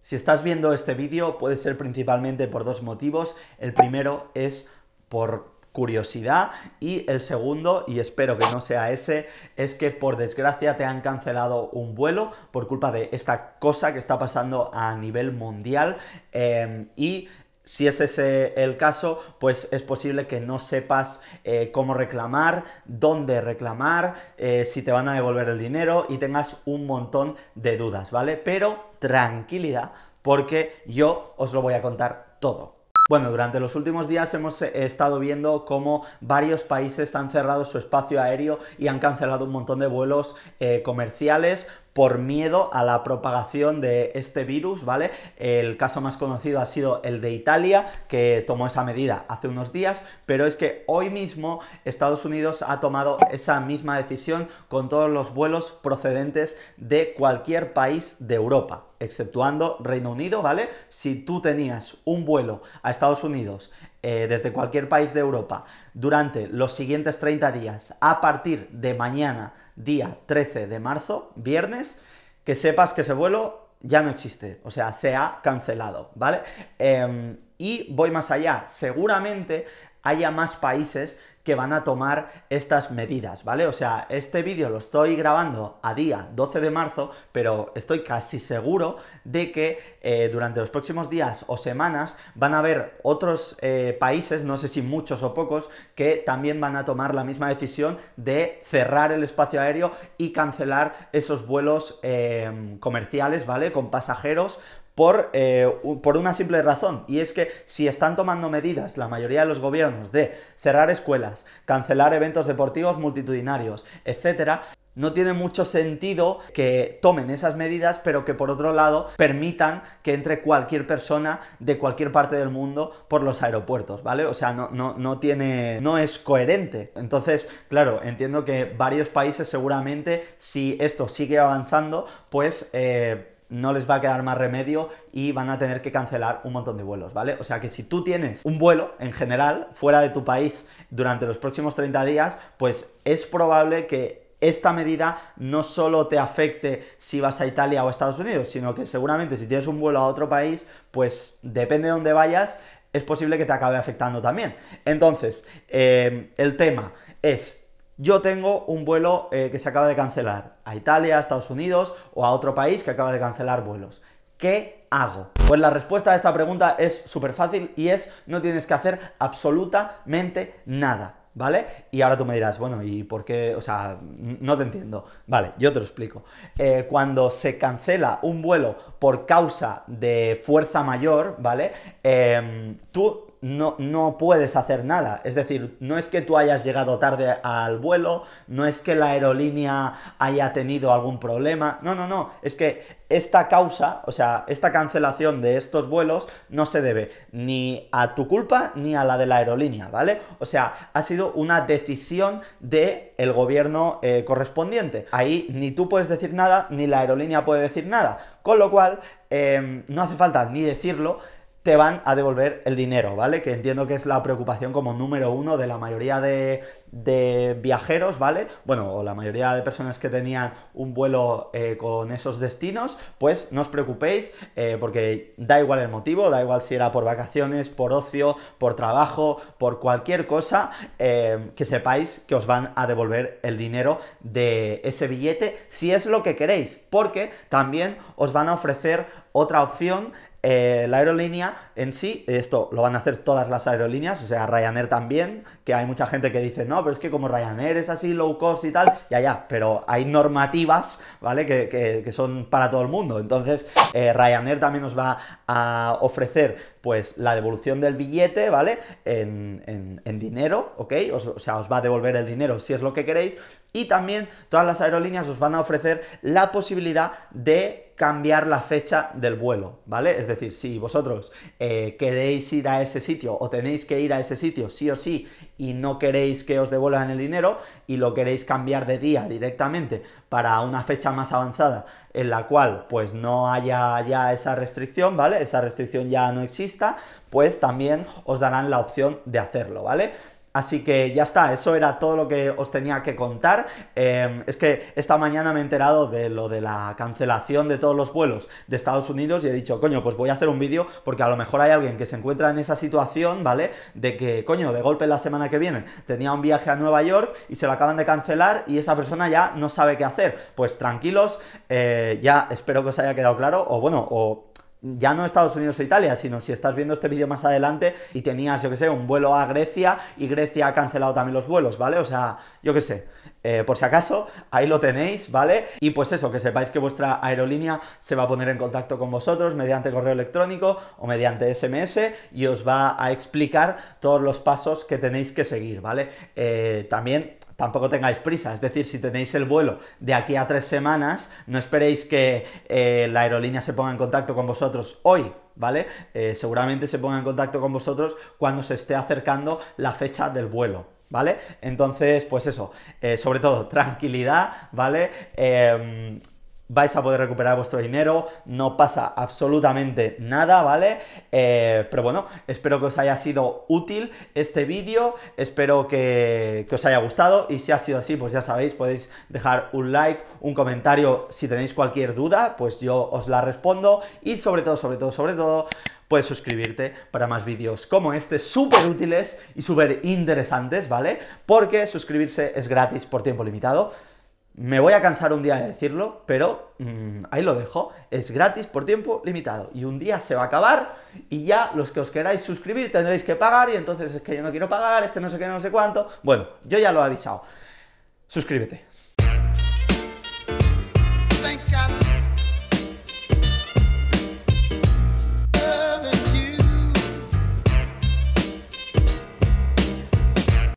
Si estás viendo este vídeo puede ser principalmente por dos motivos. El primero es por curiosidad y el segundo, y espero que no sea ese, es que por desgracia te han cancelado un vuelo por culpa de esta cosa que está pasando a nivel mundial eh, y si es ese el caso, pues es posible que no sepas eh, cómo reclamar, dónde reclamar, eh, si te van a devolver el dinero y tengas un montón de dudas, ¿vale? Pero tranquilidad, porque yo os lo voy a contar todo. Bueno, durante los últimos días hemos eh, estado viendo cómo varios países han cerrado su espacio aéreo y han cancelado un montón de vuelos comerciales por miedo a la propagación de este virus, ¿vale? El caso más conocido ha sido el de Italia, que tomó esa medida hace unos días, pero es que hoy mismo Estados Unidos ha tomado esa misma decisión con todos los vuelos procedentes de cualquier país de Europa, exceptuando Reino Unido, ¿vale? Si tú tenías un vuelo a Estados Unidos eh, desde cualquier país de Europa durante los siguientes 30 días a partir de mañana día 13 de marzo, viernes, que sepas que ese vuelo ya no existe, o sea, se ha cancelado, ¿vale? Em, y voy más allá, seguramente haya más países que van a tomar estas medidas, ¿vale? O sea, este vídeo lo estoy grabando a día 12 de marzo, pero estoy casi seguro de que eh, durante los próximos días o semanas van a haber otros eh, países, no sé si muchos o pocos, que también van a tomar la misma decisión de cerrar el espacio aéreo y cancelar esos vuelos eh, comerciales, ¿vale? Con pasajeros por, por, una simple razón, y es que si están tomando medidas la mayoría de los gobiernos de cerrar escuelas, cancelar eventos deportivos multitudinarios, etcétera, no tiene mucho sentido que tomen esas medidas, pero que por otro lado permitan que entre cualquier persona de cualquier parte del mundo por los aeropuertos, ¿vale? O sea, no, no, no tiene. no es coherente. Entonces, claro, entiendo que varios países seguramente, si esto sigue avanzando, pues. Eh, no les va a quedar más remedio y van a tener que cancelar un montón de vuelos, ¿vale? O sea que si tú tienes un vuelo en general fuera de tu país durante los próximos 30 días, pues es probable que esta medida no solo te afecte si vas a Italia o Estados Unidos, sino que seguramente si tienes un vuelo a otro país, pues depende de dónde vayas, es posible que te acabe afectando también. Entonces, eh, el tema es yo tengo un vuelo eh, que se acaba de cancelar a Italia, a Estados Unidos o a otro país que acaba de cancelar vuelos. ¿Qué hago? Pues la respuesta a esta pregunta es súper fácil y es no tienes que hacer absolutamente nada. ¿Vale? Y ahora tú me dirás, bueno, ¿y por qué? O sea, no te entiendo. Vale, yo te lo explico. Eh, cuando se cancela un vuelo por causa de fuerza mayor, ¿vale? Em, tú no, no, puedes hacer nada. Es decir, no es que tú hayas llegado tarde al vuelo, no es que la aerolínea haya tenido algún problema, no, no, no, es que esta causa, o sea, esta cancelación de estos vuelos no se debe ni a tu culpa ni a la de la aerolínea, ¿vale? O sea, ha sido una decisión del el gobierno eh, correspondiente. Ahí ni tú puedes decir nada, ni la aerolínea puede decir nada. Con lo cual, eh, no hace falta ni decirlo, te van a devolver el dinero, ¿vale? Que entiendo que es la preocupación como número uno de la mayoría de, viajeros, ¿vale? Bueno, o la mayoría de personas que tenían un vuelo eh, con esos destinos, pues no os preocupéis, eh, porque da igual el motivo, da igual si era por vacaciones, por ocio, por trabajo, por cualquier cosa, eh, que sepáis que os van a devolver el dinero de ese billete si es lo que queréis, porque también os van a ofrecer otra opción eh, la aerolínea en sí, esto lo van a hacer todas las aerolíneas, o sea, Ryanair también, que hay mucha gente que dice, no, pero es que como Ryanair es así low cost y tal, ya, ya, pero hay normativas, ¿vale? Que, son para todo el mundo. Entonces, eh, Ryanair también nos va a ofrecer, pues, la devolución del billete, ¿vale? En, dinero, ¿ok? o sea, os va a devolver el dinero si es lo que queréis. Y también todas las aerolíneas os van a ofrecer la posibilidad de cambiar la fecha del vuelo, ¿vale? Es decir, si vosotros eh, queréis ir a ese sitio o tenéis que ir a ese sitio sí o sí y no queréis que os devuelvan el dinero y lo queréis cambiar de día directamente para una fecha más avanzada en la cual pues no haya ya esa restricción, ¿vale? Esa restricción ya no exista, pues también os darán la opción de hacerlo, ¿vale? Así que ya está, eso era todo lo que os tenía que contar. Em, es que esta mañana me he enterado de lo de la cancelación de todos los vuelos de Estados Unidos y he dicho, coño, pues voy a hacer un vídeo porque a lo mejor hay alguien que se encuentra en esa situación, ¿vale? De que, coño, de golpe la semana que viene tenía un viaje a Nueva York y se lo acaban de cancelar y esa persona ya no sabe qué hacer. Pues tranquilos, eh, ya espero que os haya quedado claro, o bueno, o ya no Estados Unidos o Italia, sino si estás viendo este vídeo más adelante y tenías, yo que sé, un vuelo a Grecia y Grecia ha cancelado también los vuelos, ¿vale? O sea, yo que sé, eh, por si acaso, ahí lo tenéis, ¿vale? Y pues eso, que sepáis que vuestra aerolínea se va a poner en contacto con vosotros mediante correo electrónico o mediante SMS y os va a explicar todos los pasos que tenéis que seguir, ¿vale? Eh, también tampoco tengáis prisa. Es decir, si tenéis el vuelo de aquí a tres semanas, no esperéis que eh, la aerolínea se ponga en contacto con vosotros hoy, ¿vale? Seguramente se ponga en contacto con vosotros cuando se esté acercando la fecha del vuelo. ¿Vale? Entonces, pues eso, eh, sobre todo, tranquilidad, ¿vale? Em, vais a poder recuperar vuestro dinero, no pasa absolutamente nada, ¿vale? Eh, pero bueno, espero que os haya sido útil este vídeo, espero que, que, os haya gustado y si ha sido así, pues ya sabéis, podéis dejar un like, un comentario, si tenéis cualquier duda, pues yo os la respondo y sobre todo, sobre todo, sobre todo, puedes suscribirte para más vídeos como este, súper útiles y súper interesantes, ¿vale? Porque suscribirse es gratis por tiempo limitado. Me voy a cansar un día de decirlo, pero mm, ahí lo dejo. Es gratis por tiempo limitado. Y un día se va a acabar y ya los que os queráis suscribir tendréis que pagar y entonces es que yo no quiero pagar, es que no sé qué, no sé cuánto. Bueno, yo ya lo he avisado. Suscríbete.